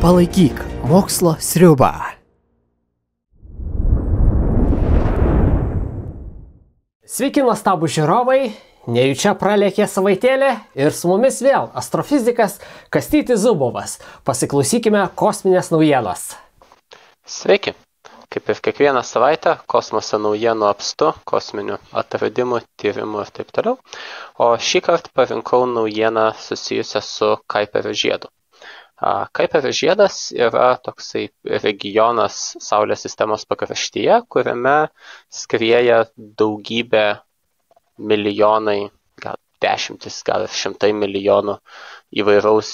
Palaikyk mokslo sriubą. Sveiki, nuostabų žiūrovai. Nejučia pralėkė savaitėlė ir su mumis vėl astrofizikas Kastytis Zubovas. Pasiklausykime kosminės naujienos. Sveiki. Kaip ir kiekvieną savaitę, kosmoso naujienų apstu, kosminių atradimų, tyrimų ir taip toliau. O šį kartą parinkau naujieną susijusią su Kaiperio žiedu. Kaiperio žiedas yra toksai regionas Saulės sistemos pakraštyje, kuriame skrieja daugybė milijonai, gal dešimtis, gal šimtai milijonų įvairaus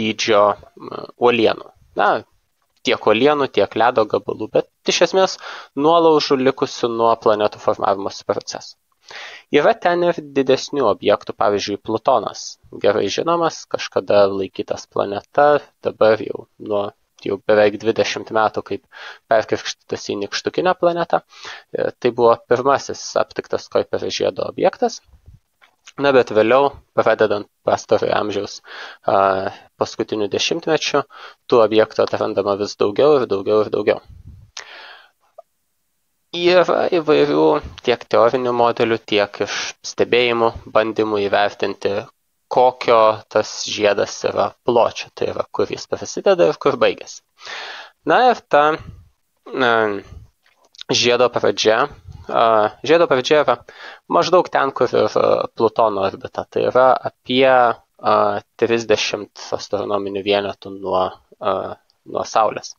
dydžio uolienų. Na, tiek uolienų, tiek ledo gabalų, bet iš esmės nuolaužų likusių nuo planetų formavimosi procesų. Yra ten ir didesnių objektų, pavyzdžiui, Plutonas. Gerai žinomas, kažkada laikytas planeta, dabar jau nuo jau beveik 20 metų kaip perkrikštytas į nikštukinę planetą. Tai buvo pirmasis aptiktas Kuiperio žiedo objektas na bet vėliau pradedant pastarojo amžiaus paskutiniu dešimtmečiu tų objektų atrandama vis daugiau ir daugiau ir daugiau. Yra įvairių tiek teorinių modelių, tiek iš stebėjimų bandymų įvertinti, kokio tas žiedas yra pločio, tai yra kur jis prasideda ir kur baigėsi. Na ir ta na, žiedo pradžia Žiedo pradžia yra maždaug ten, kur ir Plutono orbita. Tai yra apie 30 astronominių vienetų nuo, nuo Saulės.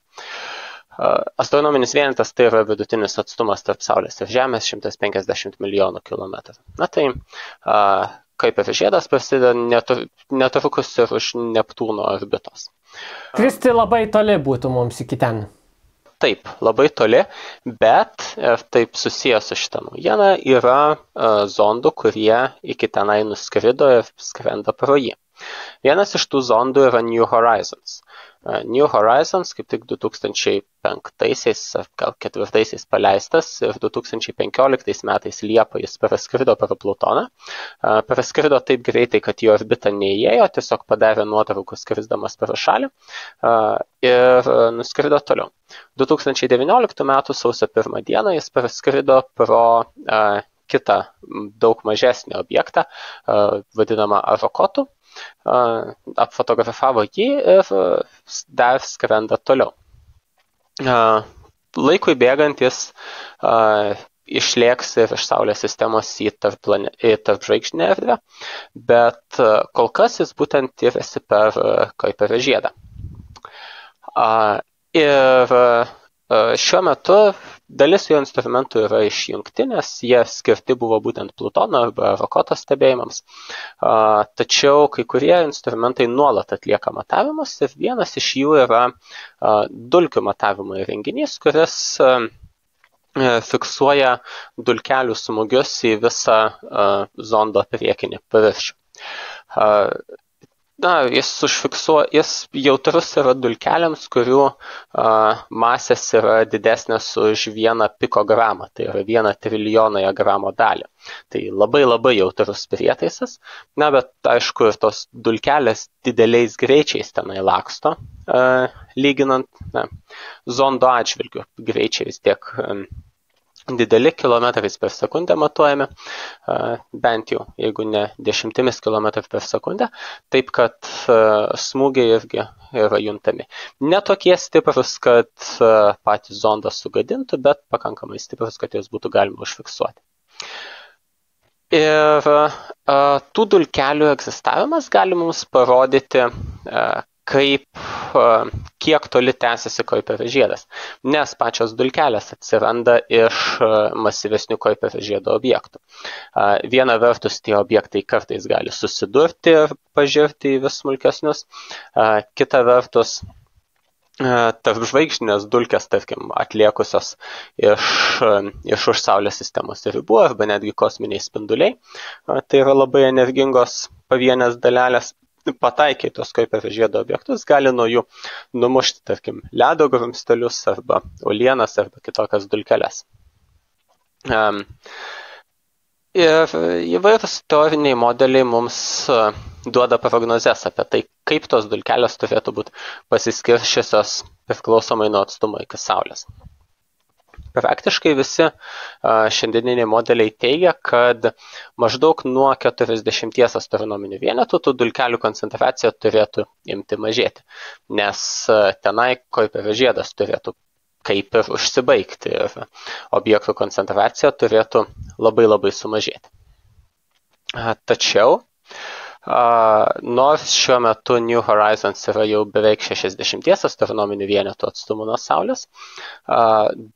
Astronominis vienetas tai yra vidutinis atstumas tarp Saulės ir Žemės 150 milijonų kilometrų. Na tai kaip ir žiedas prasideda netrukus ir už Neptūno orbitos. Kristi labai toli būtų mums iki ten taip labai toli bet ir taip susiję su šita naujiena yra e, zondų kurie iki tenai nuskrido ir skrenda pro jį vienas iš tų zondų yra new horizons New Horizons kaip tik 2005-aisiais ar gal ketvirtaisiais paleistas ir 2015 metais Liepą jis praskrido per Plutoną. Praskrido taip greitai, kad į orbitą neįėjo, tiesiog padarė nuotraukų skrisdamas per šalį ir nuskrido toliau. 2019 m. sausio 1 dieną jis praskrido pro kitą daug mažesnį objektą, vadinamą Arokotų apfotografavo jį ir dar skrenda toliau. Laikui bėgant jis išlėks ir iš Saulės sistemos į tarp, į tarp žvaigždinę erdvę, bet kol kas jis būtent tyrėsi per Kuiperio žiedą. Ir šiuo metu dalis jo instrumentų yra išjungti, nes jie skirti buvo būtent Plutono arba Rokoto stebėjimams. Tačiau kai kurie instrumentai nuolat atlieka matavimus ir vienas iš jų yra dulkių matavimo įrenginys, kuris fiksuoja dulkelių smūgius į visą zondo priekinį paviršių na jis užfiksuoja jis jautrus yra dulkelėms kurių a, masės yra didesnės už vieną pikogramą tai yra vieną trilijonąją gramo dalį. Tai labai labai jautrus prietaisas. Na bet aišku ir tos dulkelės dideliais greičiais tenai laksto a, lyginant na, zondo atžvilgiu. Greičiai vis tiek a, dideli kilometrais per sekundę matuojami, bent jau, jeigu ne dešimtimis kilometrų per sekundę, taip kad smūgiai irgi yra juntami. Netokie stiprus, kad patį zondą sugadintų, bet pakankamai stiprus, kad juos būtų galima užfiksuoti. Ir tų dulkelių egzistavimas gali mums parodyti, kaip kiek toli tęsiasi Kuiperio žiedas, nes pačios dulkelės atsiranda iš masyvesnių Kuiperio žiedo objektų. Viena vertus tie objektai kartais gali susidurti ir pažirti į vis smulkesnius, kita vertus tarp žvaigždinės dulkės, tarkim, atliekusios iš, iš už Saulės sistemos ribų arba netgi kosminiai spinduliai. Tai yra labai energingos pavienės dalelės pataikę į tuos Kuiperio žiedo objektus gali nuo jų numušti, tarkim, ledo grumstelius arba uolienas arba kitokias dulkeles. Um, Ir įvairūs teoriniai modeliai mums e, duoda prognozes apie tai, kaip tos dulkelės turėtų būti pasiskiršiusios priklausomai nuo atstumo iki Saulės. Praktiškai visi šiandieniniai modeliai teigia, kad maždaug nuo 40 astronominių vienetų tų dulkelių koncentracija turėtų imti mažėti, nes tenai Kuiperio žiedas turėtų kaip ir užsibaigti ir objektų koncentracija turėtų labai labai sumažėti. Tačiau Nors šiuo metu New Horizons yra jau beveik 60 astronominių vienetų atstumų nuo Saulės,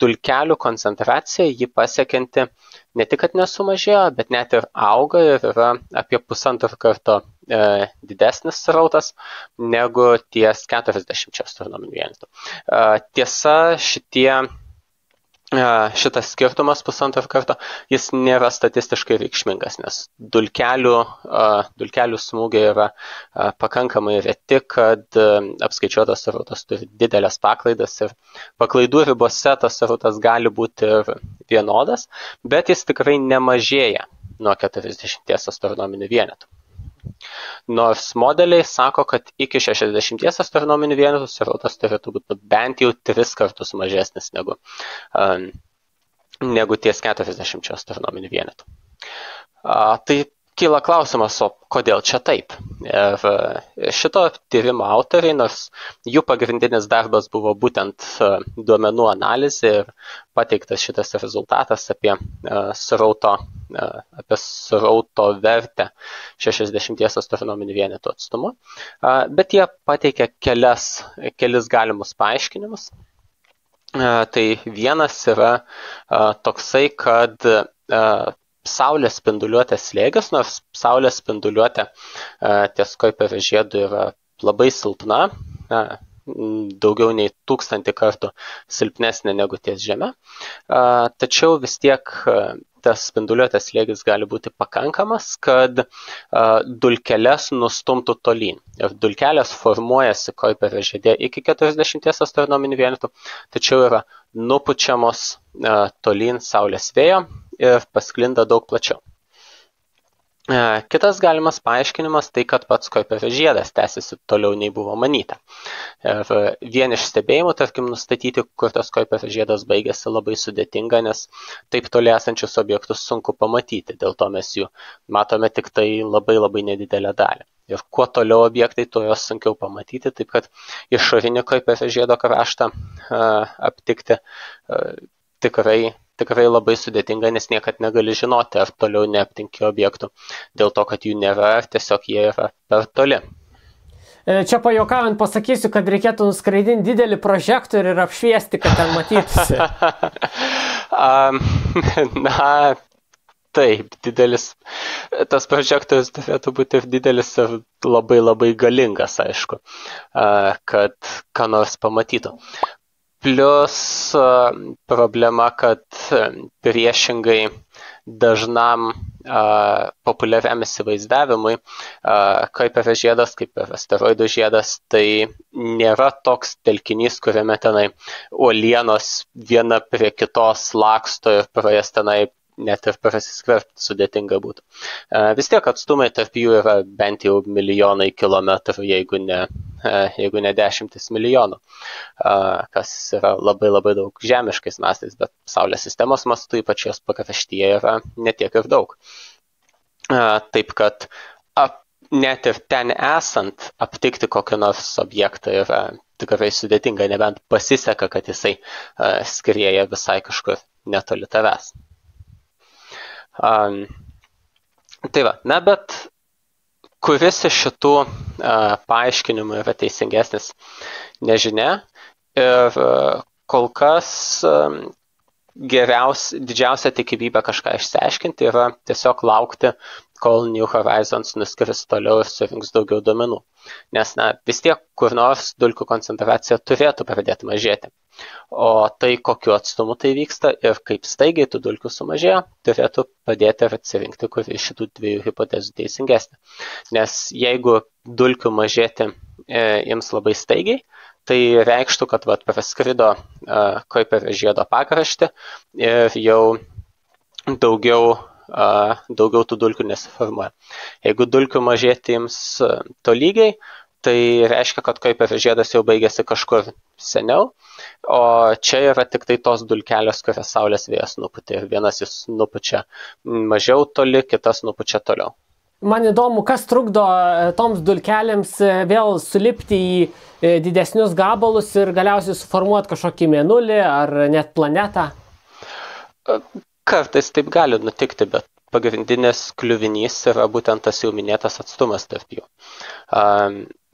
dulkelių koncentracija jį pasiekianti ne tik, kad nesumažėjo, bet net ir auga ir yra apie pusantro karto e, didesnis srautas negu ties 40 astronominių vienetų. Tiesa, šitie šitas skirtumas pusantro karto, jis nėra statistiškai reikšmingas, nes dulkelių, dulkelių smūgiai yra pakankamai reti, kad apskaičiuotas srautas turi didelės paklaidas ir paklaidų ribose tas srautas gali būti ir vienodas, bet jis tikrai nemažėja nuo 40 astronominių vienetų. Nors modeliai sako, kad iki 60 astronominių vienetų srautas turėtų būti bent jau tris kartus mažesnis negu, negu ties 40 astronominių vienetų. Tai kyla klausimas, o kodėl čia taip? Ir e, šito tyrimo autoriai, nors jų pagrindinis darbas buvo būtent e, duomenų analizė ir pateiktas šitas rezultatas apie e, srauto, apie srauto vertę 60 astronominių vienetų atstumu, bet jie pateikė kelias, kelis galimus paaiškinimus. Tai vienas yra toksai, kad saulės spinduliuotės slėgis, nors saulės spinduliuotė e, ties Kuiperio žiedu yra labai silpna, daugiau nei tūkstantį kartų silpnesnė negu ties Žemė, e, tačiau vis tiek e, tas spinduliuotės slėgis gali būti pakankamas, kad dulkeles nustumtų tolyn. Ir dulkelės formuojasi Kuiperio žiedė iki 40 astronominių vienetų, tačiau yra nupučiamos tolyn Saulės vėjo ir pasklinda daug plačiau. E, kitas galimas paaiškinimas tai, kad pats Kuiperio žiedas tęsiasi toliau nei buvo manyta. Ir vien iš stebėjimų, tarkim, nustatyti, kur tas Kuiperio žiedas baigėsi labai sudėtinga, nes taip toli esančius objektus sunku pamatyti, dėl to mes jų matome tik tai labai labai nedidelę dalį. Ir kuo toliau objektai, tuo juos sunkiau pamatyti, taip kad išorinį Kuiperio žiedo kraštą uh, aptikti uh, tikrai tikrai labai sudėtinga, nes niekad negali žinoti, ar toliau neaptinki objektų dėl to, kad jų nėra, ar tiesiog jie yra per toli. E, čia pajokaujant pasakysiu, kad reikėtų nuskraidinti didelį prožektorių ir apšviesti, kad ten matytųsi. na, taip, didelis, tas prožektorius turėtų būti ir didelis ir labai labai galingas, aišku, kad ką nors pamatytų. Plius problema, kad priešingai dažnam a, populiariam įsivaizdavimui, a, kaip yra žiedas, kaip yra asteroidų žiedas, tai nėra toks telkinys, kuriame tenai uolienos viena prie kitos laksto ir pro jas tenai net ir prasiskverbti sudėtinga būtų. Vis tiek atstumai tarp jų yra bent jau milijonai kilometrų, jeigu ne, jeigu ne dešimtis milijonų, kas yra labai labai daug žemiškais mastais, bet Saulės sistemos mastu, ypač jos pakraštyje, yra netiek ir daug. Taip kad ap, net ir ten esant aptikti kokį nors objektą yra tikrai sudėtinga, nebent pasiseka, kad jisai skrieja visai kažkur netoli tavęs. Um, tai va, na bet kuris iš šitų uh, paaiškinimų yra teisingesnis, nežinia. Ir uh, kol kas um, geriausia, didžiausia tikimybė kažką išsiaiškinti yra tiesiog laukti, kol New Horizons nuskris toliau ir surinks daugiau duomenų. Nes na, vis tiek kur nors dulkių koncentracija turėtų pradėti mažėti. O tai, kokiu atstumu tai vyksta ir kaip staigiai tų dulkių sumažėjo, turėtų padėti ir atsirinkti, kuri iš šitų dviejų hipotezių teisingesnė. Nes jeigu dulkių mažėti e, jiems labai staigiai, tai reikštų, kad vat, praskrido e, kaip ir žiedo pakraštį ir jau daugiau daugiau tų dulkių nesiformuoja. Jeigu dulkių mažėti jums tolygiai, tai reiškia, kad kaip ir žiedas jau baigėsi kažkur seniau, o čia yra tik tai tos dulkelės, kurias saulės vėjas nupučia. Ir vienas jis nupučia mažiau toli, kitas nupučia toliau. Man įdomu, kas trukdo e, toms dulkelėms e, vėl sulipti į e, didesnius gabalus ir galiausiai suformuoti kažkokį mėnulį ar net planetą? Kartais taip gali nutikti, bet pagrindinis kliuvinys yra būtent tas jau minėtas atstumas tarp jų.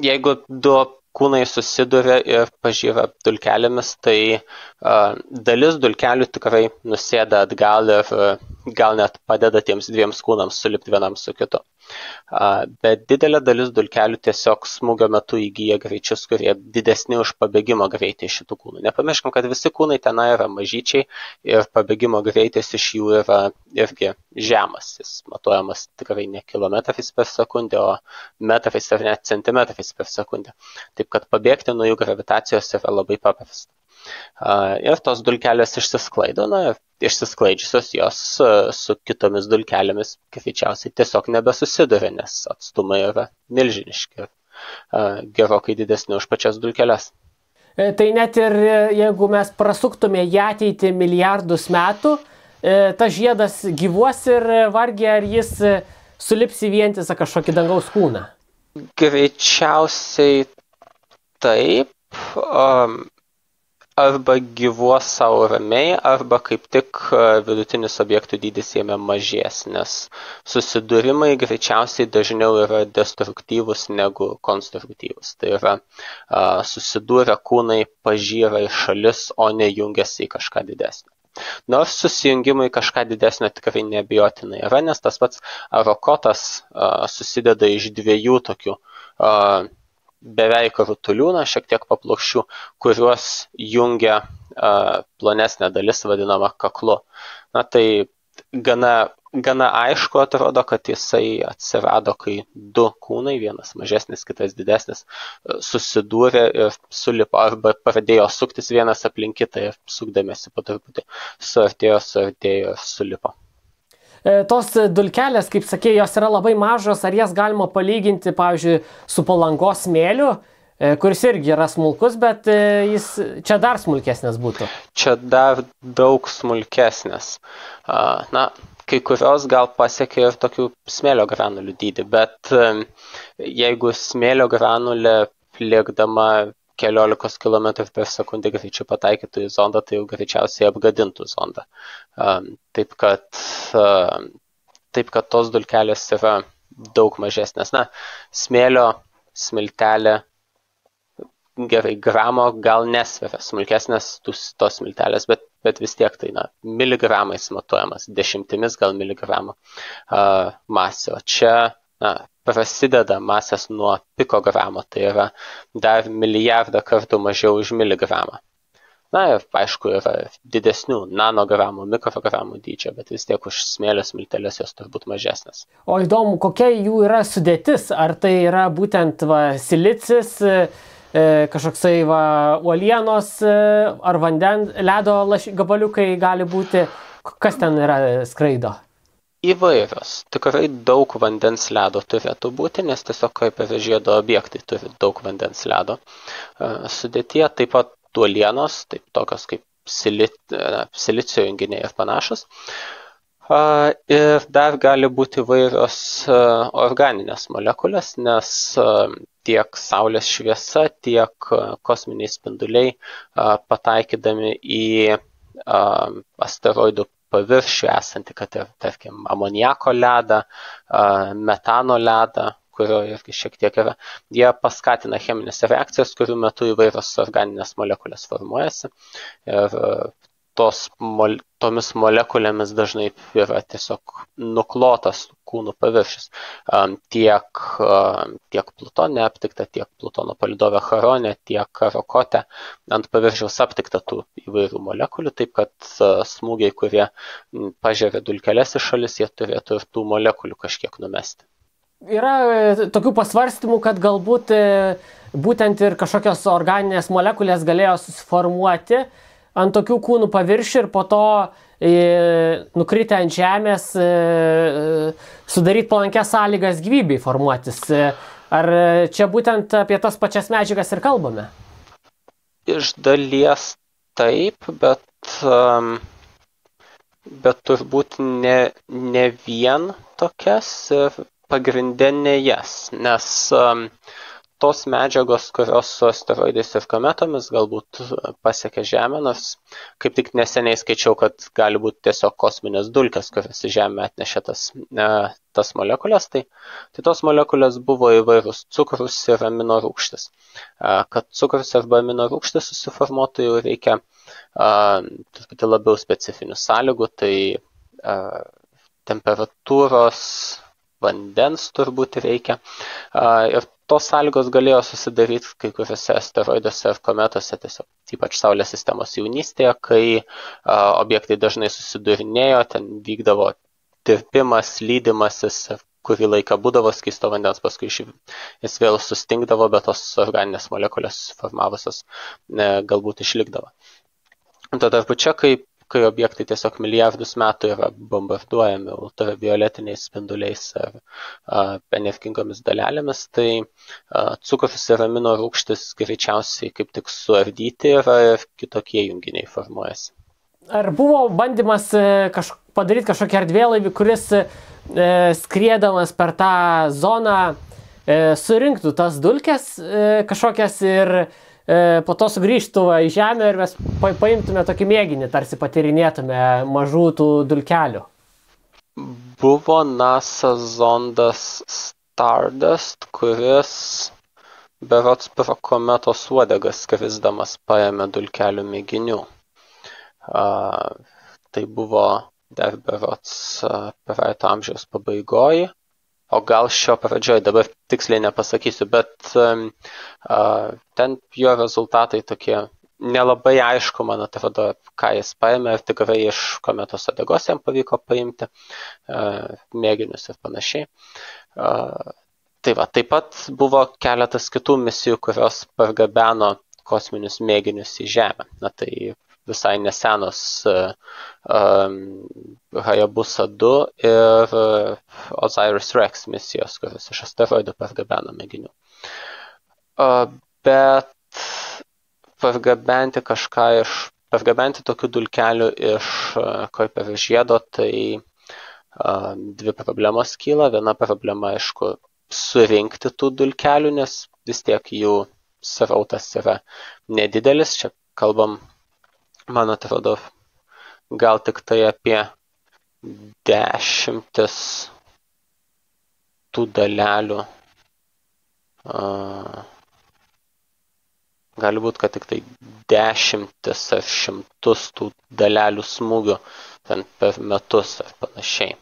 Jeigu du kūnai susiduria ir pažyra dulkelėmis, tai uh, dalis dulkelių tikrai nusėda atgal ir uh, gal net padeda tiems dviems kūnams sulipti vienam su kitu bet didelė dalis dulkelių tiesiog smūgio metu įgyja greičius, kurie didesni už pabėgimo greitį šitų kūnų. Nepamirškim, kad visi kūnai ten yra mažyčiai ir pabėgimo greitis iš jų yra irgi žemas. Jis matuojamas tikrai ne kilometrais per sekundę, o metrais ar net centimetrais per sekundę. Taip kad pabėgti nuo jų gravitacijos yra labai paprasta. Ir tos dulkelės išsisklaido, na, išsisklaidžiusios jos su kitomis dulkelėmis greičiausiai tiesiog nebesusiduria, nes atstumai yra milžiniški ir gerokai didesni už pačias dulkeles. E, tai net ir e, jeigu mes prasuktume į ateitį milijardus metų, e, tas žiedas gyvuos ir vargiai ar jis sulips į vientisą kažkokį dangaus kūną. Greičiausiai taip. Um, arba gyvuos sau ramiai arba kaip tik e, vidutinis objektų dydis jame mažės nes susidūrimai greičiausiai dažniau yra destruktyvūs negu konstruktyvūs. Tai yra susidūrę kūnai pažyra į šalis o ne jungiasi į kažką didesnio. Nors susijungimai kažką didesnio tikrai neabejotinai yra, nes tas pats arokotas susideda iš dviejų tokių beveik rutulių, na, šiek tiek paplokščių, kuriuos jungia plonesnė dalis vadinama kaklu. Na, tai gana, gana aišku atrodo, kad jisai atsirado, kai du kūnai, vienas mažesnis, kitas didesnis, susidūrė ir sulipo arba pradėjo suktis vienas aplink kitą ir sukdamėsi po truputį suartėjo, suartėjo ir sulipo. E, tos dulkelės, kaip sakė, jos yra labai mažos, ar jas galima palyginti, pavyzdžiui, su palangos smėliu, e, kuris irgi yra smulkus, bet e, jis čia dar smulkesnis būtų. Čia dar daug smulkesnis. Na, kai kurios gal pasiekia ir tokių smėlio granulių dydį, bet jeigu smėlio granulė lėkdama keliolikos kilometrų per sekundę greičiu pataikytų į zondą, tai jau greičiausiai apgadintų zondą. Taip kad, taip kad tos dulkelės yra daug mažesnės. Na, smėlio smiltelė gerai, gramo gal nesveria, smulkesnės tos, smiltelės, bet, bet vis tiek tai, na, miligramais matuojamas, dešimtimis gal miligramų uh, masė. O čia, na, prasideda masės nuo pikogramo, tai yra dar milijardą kartų mažiau už miligramą. Na ir aišku, yra didesnių nanogramų, mikrogramų dydžio, bet vis tiek už smėlės miltelės jos turbūt mažesnės. O įdomu, kokia jų yra sudėtis? Ar tai yra būtent va, silicis, e, kažkoksai va, uolienos e, ar vandens, ledo laš, gabaliukai gali būti? Kas ten yra skraido? Įvairios. Tikrai daug vandens ledo turėtų būti nes tiesiog kaip ir žiedo objektai turi daug vandens ledo. E, sudėtyje taip pat uolienos taip tokios kaip silicio junginiai ir panašūs Ir dar gali būti įvairios e, organinės molekulės, nes e, tiek Saulės šviesa, tiek kosminiai spinduliai pataikydami į asteroidų paviršių esantį, kad ir, tarkim, amoniako ledą, metano ledą, kurio irgi šiek tiek yra, jie paskatina cheminės reakcijas, kurių metu įvairios organinės molekulės formuojasi. Ir tos, tomis molekulėmis dažnai yra tiesiog nuklotas kūnų paviršius. Tiek, tiek Plutone aptikta, tiek Plutono palidove Charone, tiek Karokote ant paviršiaus aptikta tų įvairių molekulių, taip kad smūgiai, kurie pažiūrė dulkeles į šalis, jie turėtų ir tų molekulių kažkiek numesti. Yra e, tokių pasvarstymų, kad galbūt e, būtent ir kažkokios organinės molekulės galėjo susiformuoti, ant tokių kūnų paviršių ir po to nukritę ant žemės sudaryti palankias sąlygas gyvybei formuotis. Ar čia būtent apie tas pačias medžiagas ir kalbame? Iš dalies taip, bet, bet turbūt ne, ne vien tokias ir pagrindinė jas, nes tos medžiagos, kurios su asteroidais ir kometomis galbūt pasiekia Žemę, nors kaip tik neseniai skaičiau, kad gali būti tiesiog kosminės dulkės, kurias į Žemę atnešė tas, ne, tas molekulės, tai, tai tos molekulės buvo įvairūs cukrus ir amino rūgštis. Kad cukrus arba amino rūgštis susiformuotų jau reikia truputį labiau specifinių sąlygų, tai temperatūros, vandens turbūt reikia. Ir tos sąlygos galėjo susidaryti kai kuriuose asteroiduose ir kometose, tiesiog ypač Saulės sistemos jaunystėje, kai a, objektai dažnai susidurinėjo, ten vykdavo tirpimas, lydimasis, kurį laiką būdavo skysto vandens, paskui jis vėl sustingdavo, bet tos organinės molekulės formavusios ne, galbūt išlikdavo. Tuo tarpu čia, kai kai objektai tiesiog milijardus metų yra bombarduojami ultravioletiniais spinduliais ar energingomis dalelėmis, tai cukrus ir amino rūgštis greičiausiai kaip tik suardyti yra ir kitokie junginiai formuojasi. Ar buvo bandymas e, kaž, padaryti kažkokį erdvėlaivį, kuris e, skriedamas per tą zoną e, surinktų tas dulkes e, kažkokias ir E, po to sugrįžtų į Žemę ir mes paimtume tokį mėginį, tarsi patirinėtume mažų tų dulkelių. Buvo NASA zondas Stardust, kuris berots pro kometos uodegas skrisdamas paėmė dulkelių mėginių. A, tai buvo dar berots praeito amžiaus pabaigoje o gal šio pradžioj, dabar tiksliai nepasakysiu, bet um, uh, ten jo rezultatai tokie nelabai aišku, man atrodo, ką jis paėmė ir tikrai iš kometos odegos jam pavyko paimti uh, mėginius ir panašiai. Uh, tai va, taip pat buvo keletas kitų misijų, kurios pargabeno kosminius mėginius į Žemę. Na tai visai nesenos um, Hayabusa 2 ir uh, Osiris Rex misijos, kurios iš asteroidų pargabeno mėginių. Uh, bet pargabenti kažką iš, pargabenti tokių dulkelių iš Kuiperio žiedo, tai dvi problemos kyla. Viena problema, aišku, surinkti tų dulkelių, nes vis tiek jų srautas yra nedidelis. Čia kalbam man atrodo, gal tik tai apie dešimtis tų dalelių. Uh, gali būti, kad tik tai dešimtis ar šimtus tų dalelių smūgių ten per metus ar panašiai.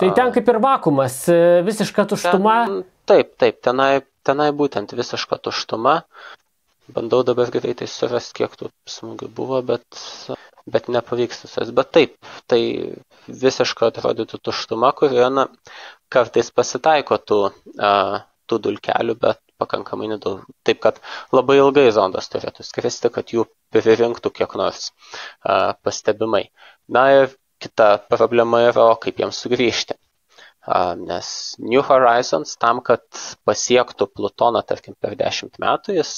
Tai ten kaip ir vakumas, visiška tuštuma. Ten, taip, taip, tenai, tenai būtent visiška tuštuma bandau dabar greitai surast, kiek tų smūgių buvo, bet, bet nepavyksta surast. Bet taip, tai visiškai atrodytų tuštuma, kurioje na, kartais pasitaiko tų, a, tų dulkelių, bet pakankamai nedaug. Taip, kad labai ilgai zondas turėtų skristi, kad jų pririnktų kiek nors a, pastebimai. Na ir kita problema yra, kaip jiems sugrįžti nes New Horizons tam, kad pasiektų Plutoną, tarkim, per dešimt metų, jis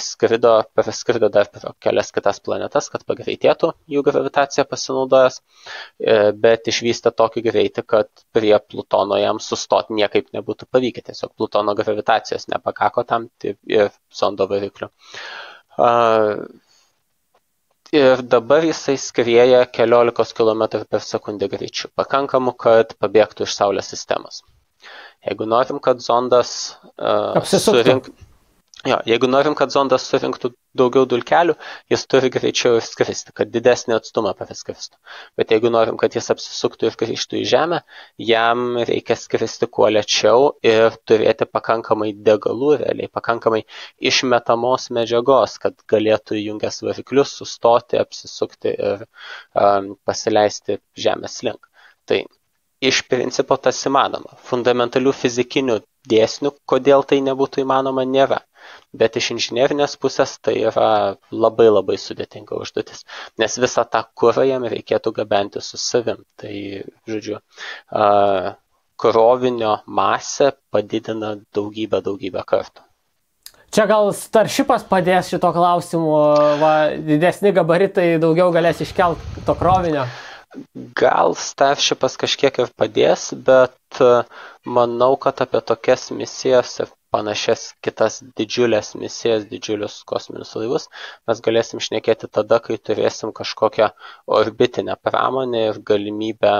skrido, praskrido dar per kelias kitas planetas, kad pagreitėtų jų gravitaciją pasinaudojęs, e, bet išvystė tokį greitį, kad prie Plutono jam sustoti niekaip nebūtų pavykę, tiesiog Plutono gravitacijos nepakako tam ir sondo variklių ir dabar jisai skrieja keliolikos kilometrų per sekundę greičiu, pakankamu, kad pabėgtų iš Saulės sistemos. Jeigu norim, kad zondas uh, surink, Jo, jeigu norim, kad zondas surinktų daugiau dulkelių, jis turi greičiau skristi, kad didesnį atstumą paskristų. Bet jeigu norim, kad jis apsisuktų ir grįžtų į Žemę, jam reikia skristi kuo lėčiau ir turėti pakankamai degalų, realiai pakankamai išmetamos medžiagos, kad galėtų įjungęs variklius sustoti, apsisukti ir um, pasileisti Žemės link. Tai iš principo tas įmanoma. Fundamentalių fizikinių dėsnių, kodėl tai nebūtų įmanoma, nėra bet iš inžinierinės pusės tai yra labai labai sudėtinga užduotis, nes visą tą kurą jam reikėtų gabenti su savim. Tai, žodžiu, krovinio masę padidina daugybę, daugybę kartų. Čia gal staršipas padės šito klausimu, va, didesni gabaritai daugiau galės iškelt to krovinio. Gal staršipas kažkiek ir padės, bet manau, kad apie tokias misijas ir panašias kitas didžiulės misijas, didžiulius kosminius laivus mes galėsim šnekėti tada, kai turėsim kažkokią orbitinę pramonę ir galimybę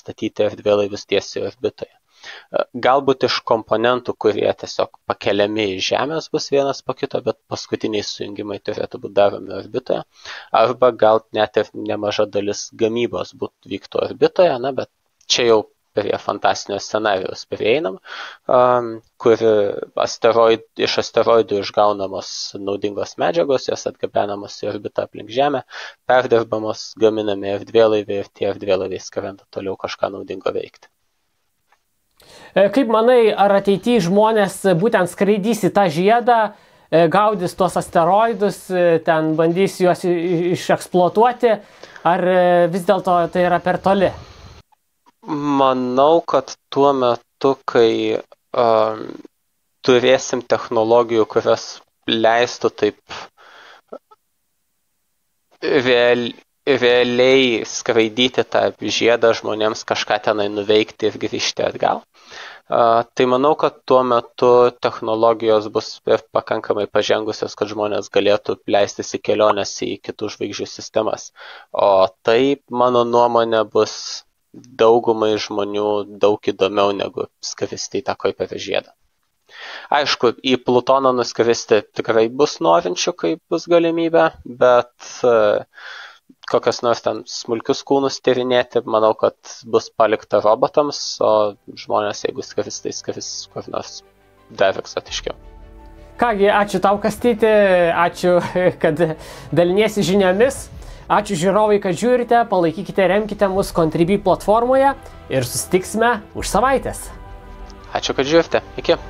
statyti erdvėlaivius tiesiai orbitoje. Galbūt iš komponentų, kurie tiesiog pakeliami iš Žemės bus vienas po kito, bet paskutiniai sujungimai turėtų būti daromi orbitoje. Arba gal net ir nemaža dalis gamybos būtų vyktų orbitoje, na, bet čia jau prie fantastinio scenarijaus prieinam, kur asteroid, iš asteroidų išgaunamos naudingos medžiagos, jos atgabenamos į orbitą aplink Žemę, perdirbamos, gaminami erdvėlaiviai ir tie erdvėlaiviai skrenda toliau kažką naudingo veikti. E, kaip manai, ar ateityje žmonės būtent skraidys į tą žiedą, e, gaudys tuos asteroidus, e, ten bandys juos išeksploatuoti, ar vis dėlto tai yra per toli? Manau, kad tuo metu, kai um, turėsim technologijų, kurios leistų taip real, realiai skraidyti tą žiedą žmonėms kažką tenai nuveikti ir grįžti atgal, Tai manau, kad tuo metu technologijos bus pakankamai pažengusios, kad žmonės galėtų leistis į keliones į kitų žvaigždžių sistemas. O tai, mano nuomonė, bus daugumai žmonių daug įdomiau negu skristi į tą Kuiperio žiedą. Aišku, į Plutoną nuskristi tikrai bus norinčių, kai bus galimybė, bet uh, kokias nors ten smulkius kūnus tyrinėti, manau, kad bus palikta robotams, o žmonės, jeigu skris, tai skris kur nors dar egzotiškiau. Kągi, ačiū tau, Kastyti, ačiū, kad daliniesi žiniomis. Ačiū žiūrovai, kad žiūrite, palaikykite, remkite mus Contribui platformoje ir susitiksime už savaitės. Ačiū, kad žiūrite. Iki.